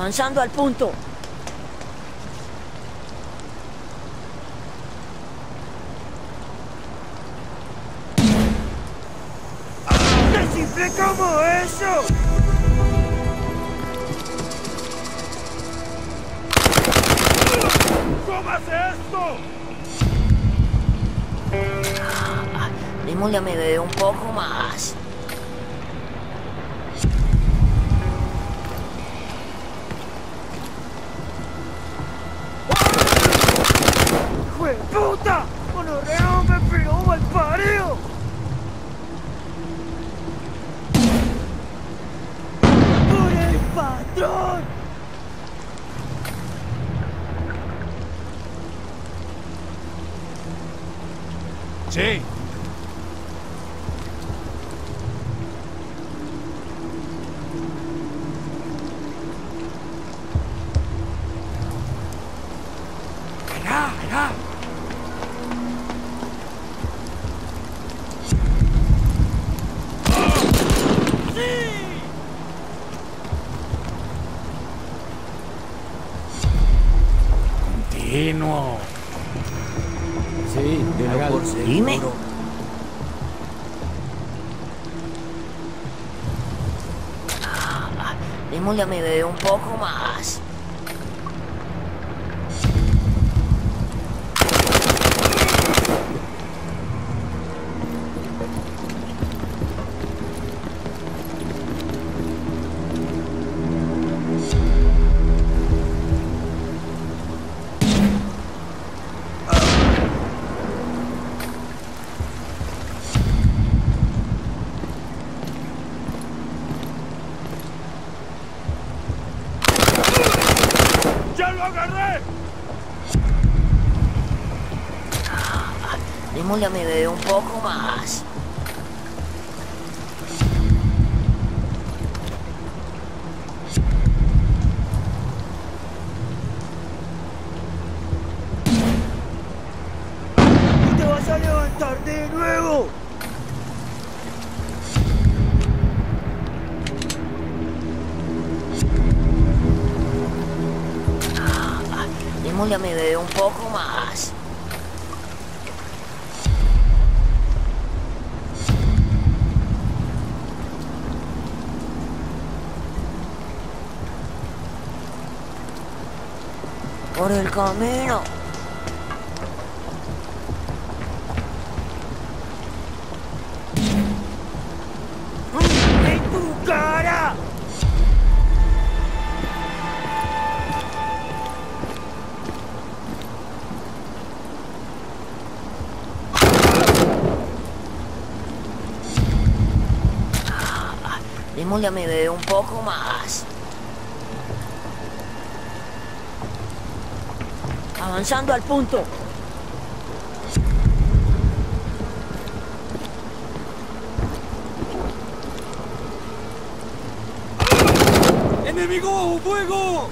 Avanzando al punto. ¡Desinflé como eso! ¿Cómo hace esto? Démosle me un poco más. Sí. Allá, allá. Continuo. Dime. Démosle me un poco más. ¡Ya lo agarré! Démosle me un poco más. ¡Y te vas a levantar de nuevo! Démosle me un poco más. Por el camino. Démosle me un poco más. Avanzando al punto. ¡Enemigo fuego!